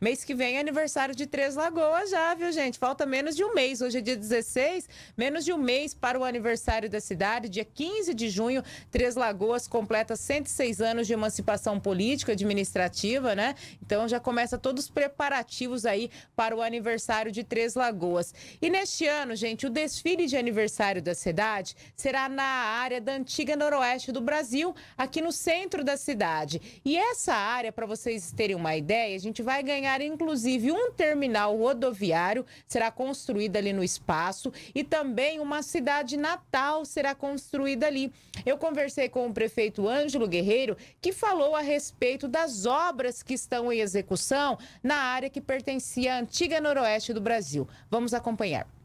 Mês que vem é aniversário de Três Lagoas já, viu, gente? Falta menos de um mês. Hoje é dia 16, menos de um mês para o aniversário da cidade. Dia 15 de junho, Três Lagoas completa 106 anos de emancipação política, administrativa, né? Então já começa todos os preparativos aí para o aniversário de Três Lagoas. E neste ano, gente, o desfile de aniversário da cidade será na área da antiga noroeste do Brasil, aqui no centro da cidade. E essa área, para vocês terem uma ideia, a gente vai ganhar inclusive um terminal rodoviário, será construído ali no espaço, e também uma cidade natal será construída ali. Eu conversei com o prefeito Ângelo Guerreiro, que falou a respeito das obras que estão em execução na área que pertencia à antiga noroeste do Brasil. Vamos acompanhar.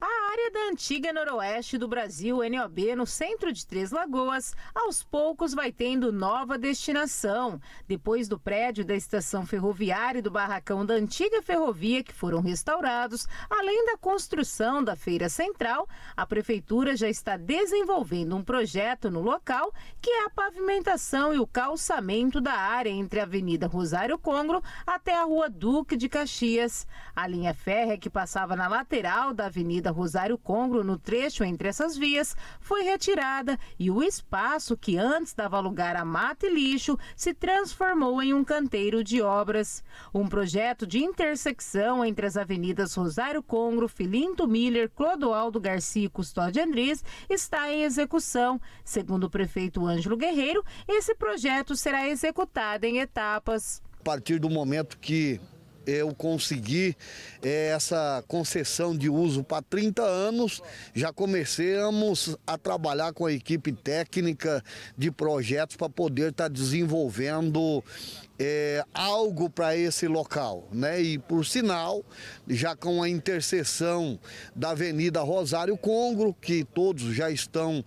A área da antiga noroeste do Brasil, NOB, no centro de Três Lagoas, aos poucos vai tendo nova destinação. Depois do prédio da estação ferroviária e do barracão da antiga ferrovia, que foram restaurados, além da construção da feira central, a prefeitura já está desenvolvendo um projeto no local que é a pavimentação e o calçamento da área entre a Avenida Rosário Congro até a Rua Duque de Caxias. A linha férrea que passava na lateral da Avenida Avenida Rosário Congro, no trecho entre essas vias, foi retirada e o espaço que antes dava lugar a mata e lixo se transformou em um canteiro de obras. Um projeto de intersecção entre as avenidas Rosário Congro, Filinto Miller, Clodoaldo Garcia e Custódio Andrés está em execução. Segundo o prefeito Ângelo Guerreiro, esse projeto será executado em etapas. A partir do momento que eu consegui é, essa concessão de uso para 30 anos, já começamos a trabalhar com a equipe técnica de projetos para poder estar tá desenvolvendo é, algo para esse local, né? E por sinal, já com a interseção da Avenida Rosário Congro, que todos já estão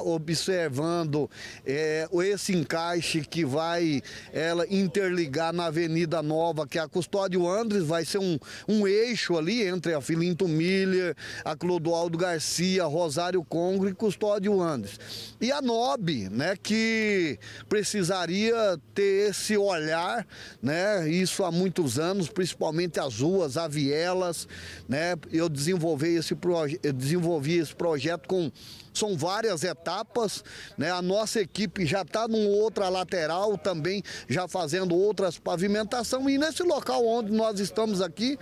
observando é, esse encaixe que vai ela interligar na Avenida Nova, que é a Custódio Andres, vai ser um, um eixo ali entre a Filinto Miller, a Clodoaldo Garcia, Rosário Congro e Custódio Andres. E a NOB, né, que precisaria ter esse olhar, né, isso há muitos anos, principalmente as ruas, as vielas, né, eu desenvolvi esse, proje eu desenvolvi esse projeto com são várias etapas, né? A nossa equipe já está numa outra lateral também, já fazendo outras pavimentação e nesse local onde nós estamos aqui,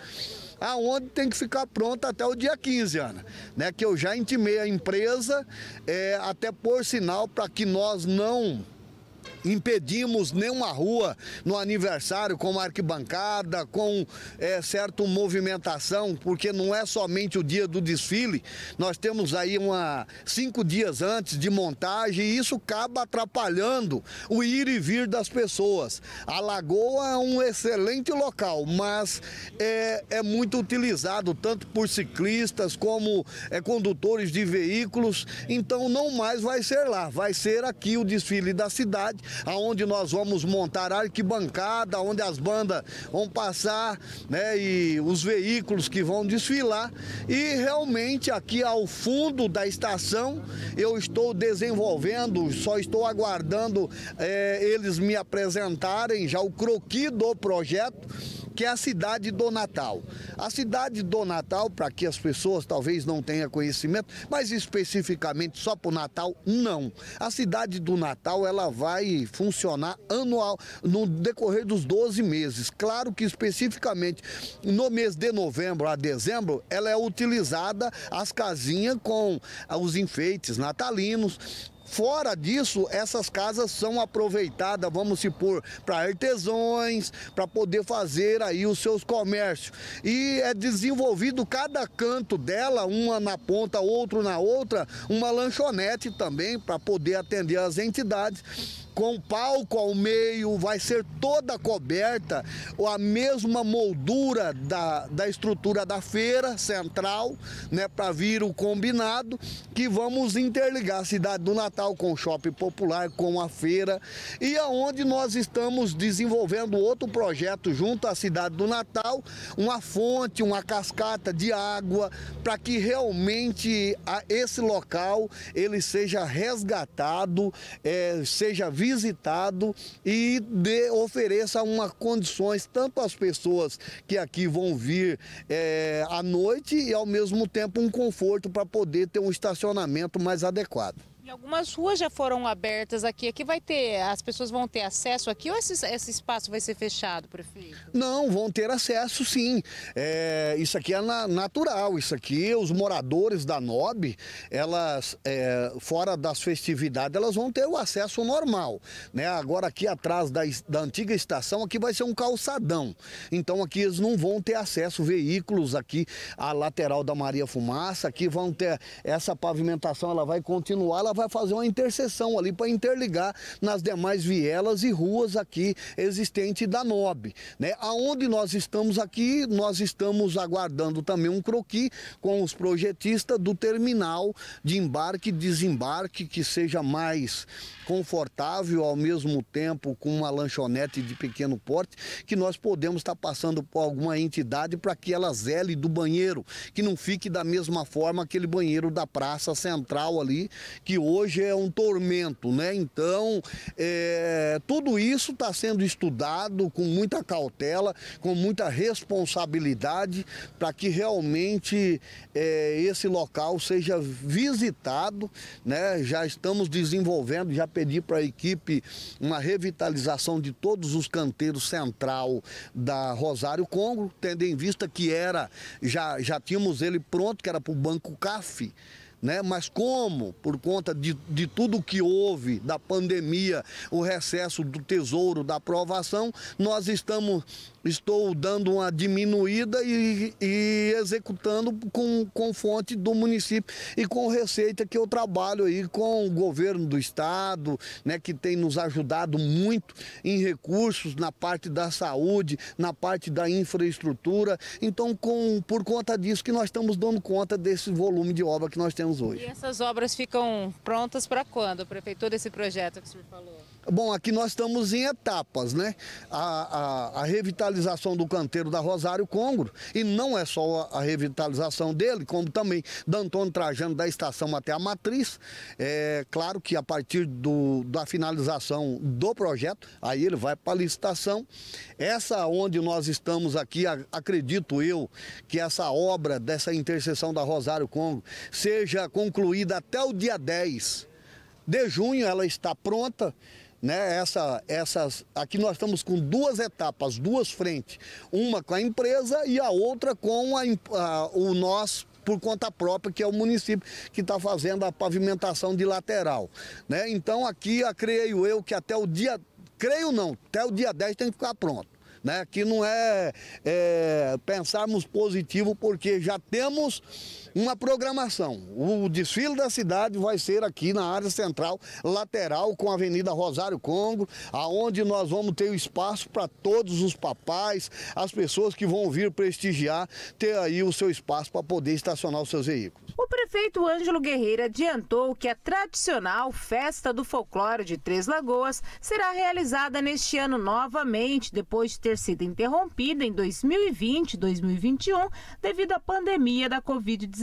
aonde tem que ficar pronto até o dia 15, Ana. Né? Que eu já intimei a empresa, é, até por sinal, para que nós não impedimos nenhuma rua no aniversário com arquibancada, com é, certa movimentação, porque não é somente o dia do desfile, nós temos aí uma cinco dias antes de montagem e isso acaba atrapalhando o ir e vir das pessoas. A Lagoa é um excelente local, mas é, é muito utilizado tanto por ciclistas como é, condutores de veículos, então não mais vai ser lá, vai ser aqui o desfile da cidade aonde nós vamos montar arquibancada, onde as bandas vão passar, né, e os veículos que vão desfilar. E realmente aqui ao fundo da estação eu estou desenvolvendo, só estou aguardando é, eles me apresentarem já o croqui do projeto que é a cidade do Natal. A cidade do Natal, para que as pessoas talvez não tenham conhecimento, mas especificamente só para o Natal, não. A cidade do Natal ela vai funcionar anual, no decorrer dos 12 meses. Claro que especificamente no mês de novembro a dezembro, ela é utilizada as casinhas com os enfeites natalinos, Fora disso, essas casas são aproveitadas, vamos supor, para artesãos, para poder fazer aí os seus comércios. E é desenvolvido cada canto dela, uma na ponta, outro na outra, uma lanchonete também para poder atender as entidades com palco ao meio, vai ser toda coberta, a mesma moldura da, da estrutura da feira central, né, para vir o combinado, que vamos interligar a cidade do Natal com o shopping popular, com a feira, e aonde nós estamos desenvolvendo outro projeto junto à cidade do Natal, uma fonte, uma cascata de água, para que realmente a, esse local ele seja resgatado, é, seja visto visitado e de, ofereça uma condições tanto às pessoas que aqui vão vir é, à noite e ao mesmo tempo um conforto para poder ter um estacionamento mais adequado. Algumas ruas já foram abertas aqui. Aqui vai ter, as pessoas vão ter acesso aqui ou esse, esse espaço vai ser fechado, prefeito? Não, vão ter acesso sim. É, isso aqui é na, natural. Isso aqui, os moradores da NOB, elas, é, fora das festividades, elas vão ter o acesso normal. Né? Agora aqui atrás da, da antiga estação, aqui vai ser um calçadão. Então aqui eles não vão ter acesso, veículos aqui, a lateral da Maria Fumaça, aqui vão ter essa pavimentação, ela vai continuar, ela vai vai fazer uma interseção ali para interligar nas demais vielas e ruas aqui existentes da NOB. Né? Aonde nós estamos aqui, nós estamos aguardando também um croqui com os projetistas do terminal de embarque e desembarque que seja mais confortável, ao mesmo tempo com uma lanchonete de pequeno porte, que nós podemos estar passando por alguma entidade para que ela zele do banheiro, que não fique da mesma forma aquele banheiro da praça central ali, que hoje é um tormento, né? Então, é, tudo isso está sendo estudado com muita cautela, com muita responsabilidade, para que realmente é, esse local seja visitado, né? Já estamos desenvolvendo, já pedir para a equipe uma revitalização de todos os canteiros central da Rosário Congo, tendo em vista que era, já, já tínhamos ele pronto, que era para o Banco CAF, né? Mas como, por conta de, de tudo que houve, da pandemia, o recesso do tesouro, da aprovação, nós estamos estou dando uma diminuída e, e, executando com, com fonte do município e com receita que eu trabalho aí com o governo do estado, né, que tem nos ajudado muito em recursos na parte da saúde, na parte da infraestrutura. Então, com, por conta disso que nós estamos dando conta desse volume de obra que nós temos hoje. E essas obras ficam prontas para quando, prefeito, todo esse projeto que o senhor falou? Bom, aqui nós estamos em etapas, né? A, a, a, revitalização do canteiro da Rosário Congro, e não é só a, a revitalização dele, como também da Antônio Trajano da estação até a Matriz. É claro que a partir do, da finalização do projeto, aí ele vai para a licitação. Essa onde nós estamos aqui, acredito eu, que essa obra dessa interseção da Rosário Congro seja concluída até o dia 10 de junho, ela está pronta né? Essa, essas, aqui nós estamos com duas etapas, duas frentes, uma com a empresa e a outra com a, a, o nós por conta própria, que é o município que está fazendo a pavimentação de lateral. Né? Então aqui, creio eu, que até o dia, creio não, até o dia 10 tem que ficar pronto né? Que não é, é pensarmos positivo porque já temos uma programação. O desfile da cidade vai ser aqui na área central, lateral com a Avenida Rosário Congo, aonde nós vamos ter o espaço para todos os papais, as pessoas que vão vir prestigiar, ter aí o seu espaço para poder estacionar os seus veículos. O prefeito Ângelo Guerreiro adiantou que a tradicional Festa do Folclore de Três Lagoas será realizada neste ano novamente, depois de ter sido interrompida em 2020 e 2021 devido à pandemia da Covid-19.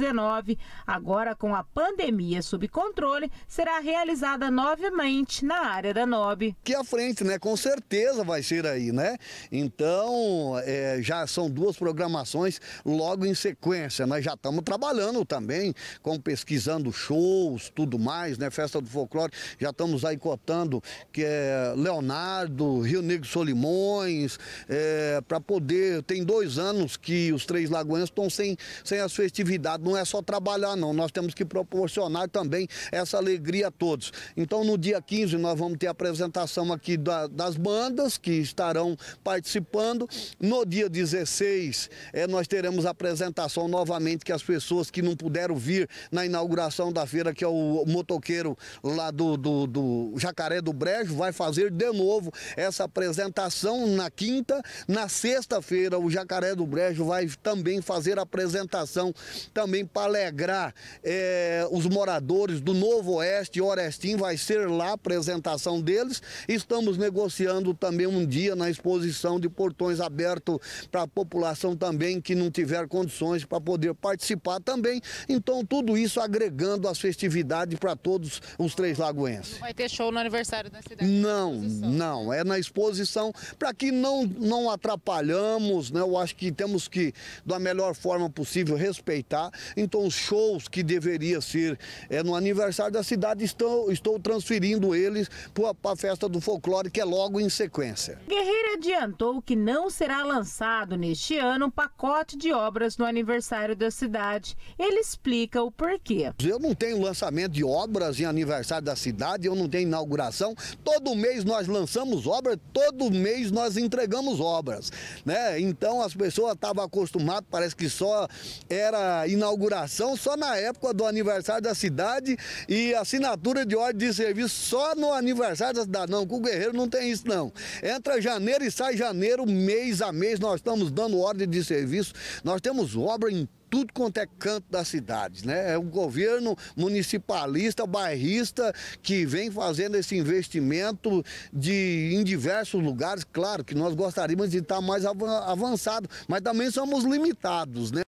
Agora, com a pandemia sob controle, será realizada novamente na área da NOB. Que à frente, né? Com certeza vai ser aí, né? Então, é, já são duas programações logo em sequência. Nós já estamos trabalhando também como pesquisando shows, tudo mais, né? Festa do Folclore, já estamos aí cotando que é Leonardo, Rio Negro Solimões, é, para poder, tem dois anos que os Três Lagoas estão sem, sem as festividades, não é só trabalhar não, nós temos que proporcionar também essa alegria a todos. Então no dia 15 nós vamos ter a apresentação aqui da, das bandas que estarão participando, no dia 16 é, nós teremos a apresentação novamente que as pessoas que não puderam vir na inauguração da feira, que é o motoqueiro lá do, do, do Jacaré do Brejo, vai fazer de novo essa apresentação na quinta quinta. Na sexta-feira, o Jacaré do Brejo vai também fazer a apresentação também para alegrar é, os moradores do Novo Oeste e Orestim. Vai ser lá a apresentação deles. Estamos negociando também um dia na exposição de portões abertos para a população também que não tiver condições para poder participar também. Então, tudo isso agregando as festividades para todos os três lagoenses. Não vai ter show no aniversário da cidade? Não, não. É na exposição para que não, não atrapalhamos, né? Eu acho que temos que, da melhor forma possível, respeitar. Então, os shows que deveria ser é, no aniversário da cidade, estou, estou transferindo eles para a festa do folclore, que é logo em sequência. Guerreiro adiantou que não será lançado neste ano um pacote de obras no aniversário da cidade. Ele explica o porquê. Eu não tenho lançamento de obras em aniversário da cidade, eu não tenho inauguração. Todo mês nós lançamos obras, todo mês nós entregamos obras, né? Então as pessoas estavam acostumadas, parece que só era inauguração só na época do aniversário da cidade e assinatura de ordem de serviço só no aniversário da cidade. Não, com o Guerreiro não tem isso não. Entra janeiro e sai janeiro, mês a mês nós estamos dando ordem de serviço. Nós temos obra em tudo quanto é canto da cidade, né? É o governo municipalista, bairrista que vem fazendo esse investimento de em diversos lugares. Claro que nós gostaríamos de estar mais avançado, mas também somos limitados, né?